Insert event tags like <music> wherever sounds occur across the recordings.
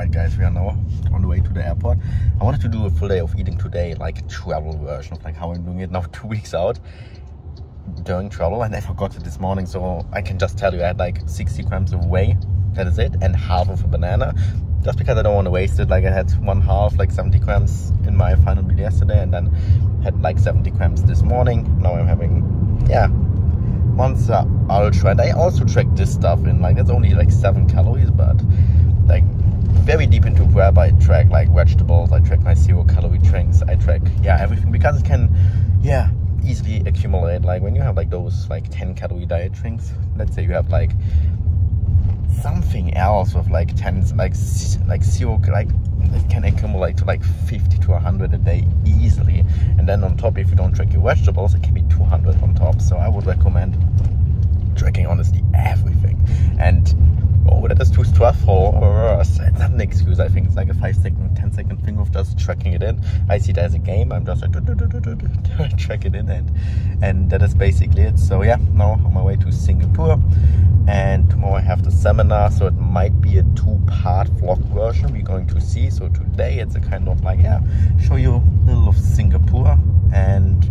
Alright guys, we are now on the way to the airport. I wanted to do a full day of eating today, like a travel version of like how I'm doing it now <laughs> two weeks out during travel and I forgot it this morning so I can just tell you I had like 60 grams of whey, that is it, and half of a banana just because I don't want to waste it. Like I had one half, like 70 grams in my final meal yesterday and then had like 70 grams this morning. Now I'm having, yeah, Monster uh, Ultra. And I also track this stuff in, like it's only like seven calories, but like very deep into prep, I track like vegetables, I track my zero calorie drinks, I track, yeah, everything because it can, yeah, easily accumulate. Like when you have like those like 10 calorie diet drinks, let's say you have like something else with like 10 like like zero like it can accumulate to like 50 to 100 a day easily. And then on top if you don't track your vegetables it can be 200 on top. So i would recommend tracking honestly everything. And oh that is too stressful. It's not an excuse. I think it's like a five second ten second thing of just tracking it in. I see it as a game. I'm just like <laughs> track it in and and that is basically it. So yeah now on my way to singapore. And tomorrow I have the seminar so it might be a two-part vlog version we're going to see. So today it's a kind of like yeah show you a little of Singapore and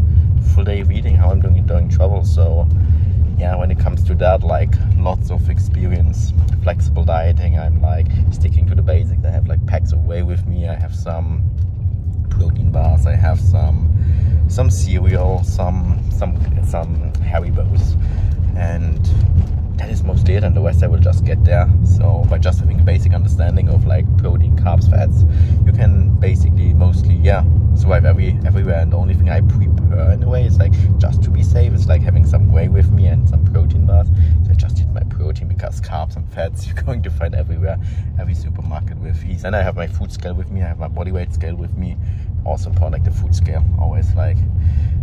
full day reading how I'm doing during travel. So yeah when it comes to that like lots of experience flexible dieting I'm like sticking to the basics I have like packs of whey with me. I have some protein bars. I have some some cereal some some some Haribos and that is mostly it. And the rest I will just get there. So by just having a basic understanding of like protein carbs fats you can basically mostly yeah survive every everywhere. And the only thing I prepare in a way is like just to be safe it's like having some whey with me and some protein bars so I just eat my because carbs and fats <laughs> you're going to find everywhere every supermarket with ease and I have my food scale with me. I have my body weight scale with me. Also important like the food scale. Always like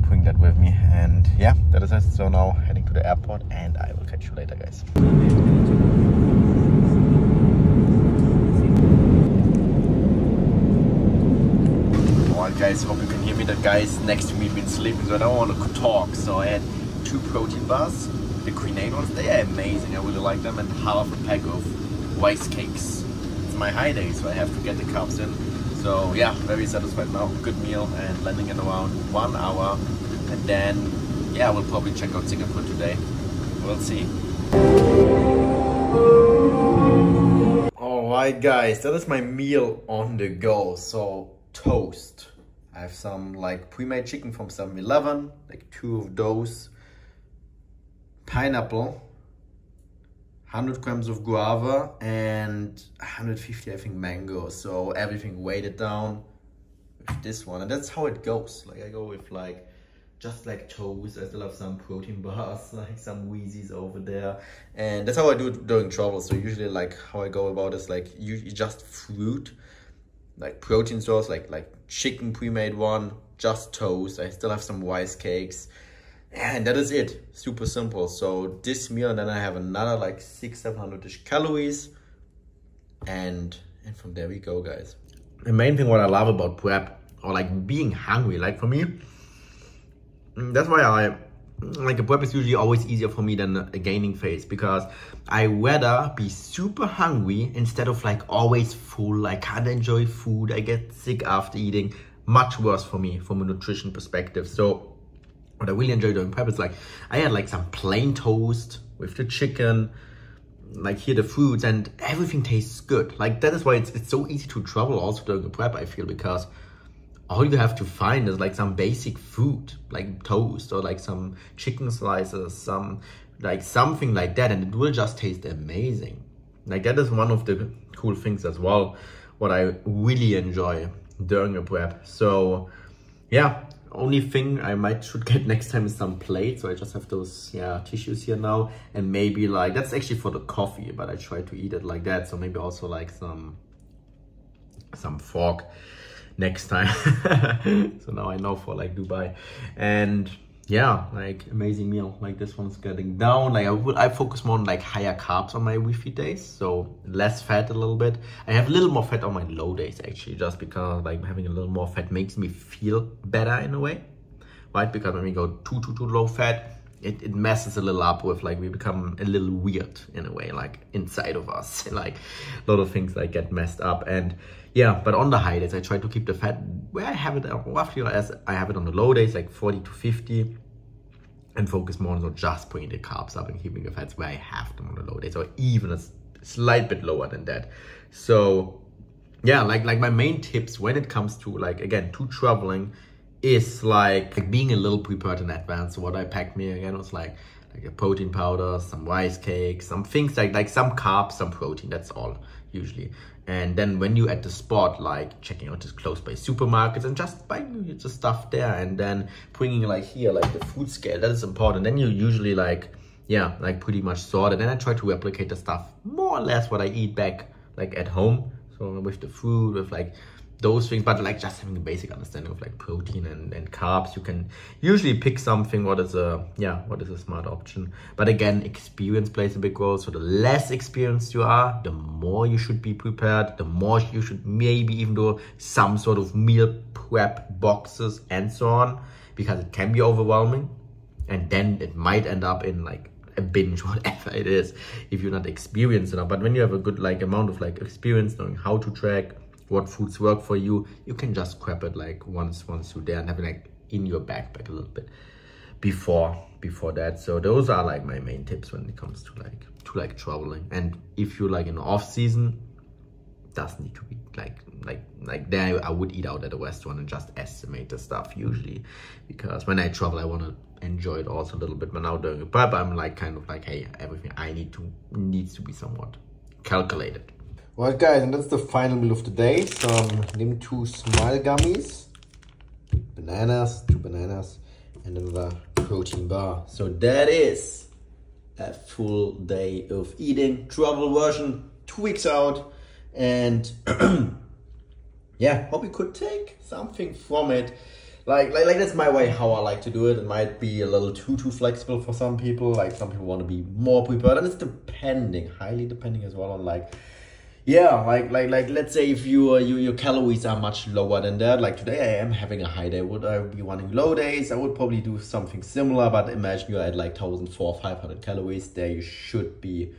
bring that with me. And yeah that is it. So now heading to the airport and I will catch you later guys. Alright guys hope you can hear me. The guys next to me been sleeping so I don't want to talk. So I had two protein bars the grenade ones they are amazing I really like them and half a pack of rice cakes it's my high day so I have to get the carbs in so yeah, very satisfied now. Good meal and landing in around one hour. And then yeah, we'll probably check out Singapore today. We'll see. Alright guys, that is my meal on the go. So toast. I have some like pre-made chicken from 7-Eleven, like two of those. Pineapple, 100 grams of guava and 150 I think mango. So everything weighted down with this one. And that's how it goes. Like I go with like just like toast I still have some protein <laughs> bars like some Wheaties over there. And that's how I do it during travel. So usually like how I go about is like you just fruit like protein source like like chicken pre-made one just toast. I still have some rice cakes and that is it super simple so this meal and then i have another like six seven hundred ish calories and and from there we go guys the main thing what i love about prep or like being hungry like for me mm, that's why i like a prep is usually always easier for me than a gaining phase because I rather be super hungry instead of like always full. I can't enjoy food. I get sick after eating. Much worse for me from a nutrition perspective. So what I really enjoy doing prep is like, I had like some plain toast with the chicken, like here the fruits and everything tastes good. Like that is why it's, it's so easy to travel also during a prep, I feel, because all you have to find is like some basic food, like toast or like some chicken slices, some like something like that. And it will just taste amazing. Like that is one of the cool things as well, what I really enjoy during a prep. So yeah, only thing I might should get <laughs> next time is some plates. So I just have those yeah tissues here now. And maybe like, that's actually for the coffee, but I try to eat it like that. So maybe also like some, some fork next time. <laughs> so now I know for like Dubai. And yeah, like amazing meal. Like this one's getting down. Like I would, I focus more on like higher carbs on my refeed days, so less fat a little bit. I have a little more fat on my low days actually, just because like having a little more fat makes me feel better in a way, right? Because when we go too too too low fat, it, it messes a little up with like we become a little weird in a way like inside of us. <laughs> Like a lot of things like get messed up. And yeah but on the high days i try to keep the fat where i have it uh, roughly as i have it on the low days like 40 to 50 and focus more on just putting the carbs up and keeping the fats where i have them on the low days or even a slight bit lower than that. So yeah like like my main tips when it comes to like again to traveling is like, like being a little prepared in advance. What I packed me again was like like a protein powder, some rice cake, some things like like some carbs, some protein. That's all usually. And then when you at the spot, like checking out just close by supermarkets and just buying the stuff there, and then bringing like here like the food scale. That is important. Then you usually like yeah like pretty much sort it. And I try to replicate the stuff more or less what I eat back like at home. So with the food, with like those things but like just having a basic understanding of like protein and, and carbs you can usually pick something what is a yeah what is a smart option. But again experience plays a big role. So the less experienced you are the more you should be prepared the more you should maybe even do some sort of meal prep boxes and so on because it can be overwhelming. And then it might end up in like a binge <laughs> whatever it is if you're not experienced enough. But when you have a good like amount of like experience knowing how to track what foods work for you you can just grab it like once once you're there and have it like in your backpack a little bit before before that. So those are like my main tips when it comes to like to like traveling. And if you're like in off season doesn't need to be like like like there I would eat out at a restaurant and just estimate the stuff usually. Because when I travel I want to enjoy it also a little bit but now during a prep I'm like kind of like hey everything I need to needs to be somewhat calculated Alright guys, and that's the final meal of the day. Some Nimm 2 Smile Gummies, bananas, two bananas, and another protein bar. So that is a full day of eating. Travel version, two weeks out. And <clears throat> yeah, hope you could take something from it. Like, like, like that's my way how I like to do it. It might be a little too, too flexible for some people. Like some people want to be more prepared and it's depending, highly depending as well on like yeah like like like let's say if you, uh, you your calories are much lower than that like today i am having a high day would i be running low days i would probably do something similar but imagine you're at like 1400 500 calories there you should be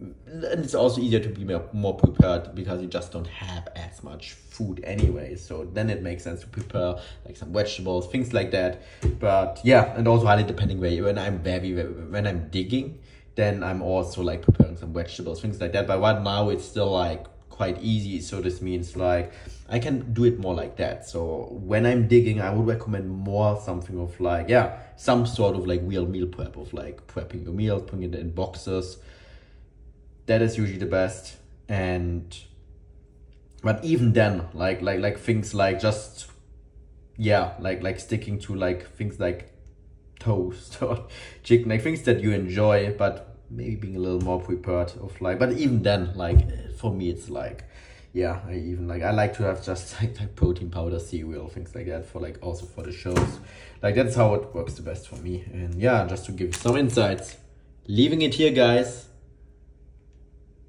and it's also easier to be more, prepared because you just don't have as much food anyway so then it makes sense to prepare like some vegetables things like that but yeah and also highly depending where you. when i'm very when i'm digging then I'm also like preparing some vegetables, things like that. But right now it's still like quite easy. So this means like I can do it more like that. So when I'm digging, I would recommend more something of like, yeah, some sort of like real meal prep of like prepping your meals, putting it in boxes. That is usually the best. And but even then, like like like things like just yeah, like like sticking to like things like toast <laughs> or chicken, like things that you enjoy, but maybe being a little more prepared of like, but even then, like for me, it's like, yeah, I even like, I like to have just <laughs> like, like protein powder, cereal, things like that for like also for the shows. Like that's how it works the best for me. And yeah, just to give you some insights, leaving it here, guys,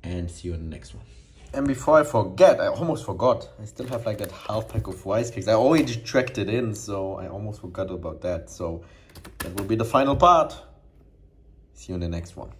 and see you in the next one. And before I forget, I almost forgot. I still have like that half pack of rice cakes. I already tracked it in, so I almost forgot about that. So that will be the final part. See you in the next one.